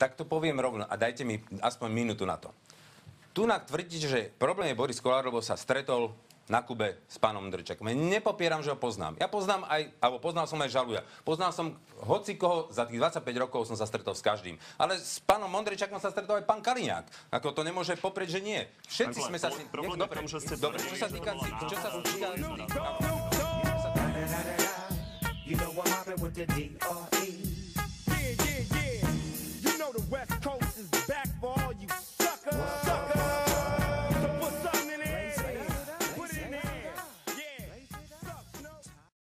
tak to poviem rovno a dajte mi aspoň minútu na to. Tu tvrdíte, tvrdí, že problém je Boris Kolár, lebo sa stretol na Kube s pánom Drčakom. Ja nepopieram, že ho poznám. Ja poznám aj, alebo poznal som aj Žaluja. Poznal som hoci koho, za tých 25 rokov som sa stretol s každým. Ale s pánom Mondričakom sa stretol aj pán Kaliňák. Ako to nemôže poprieť, že nie. Všetci sme sa... Problém je v tom, že ste... Dobre, čo sa týka... Čo sa týka... No, no, no. You know what happened with the D.R.E.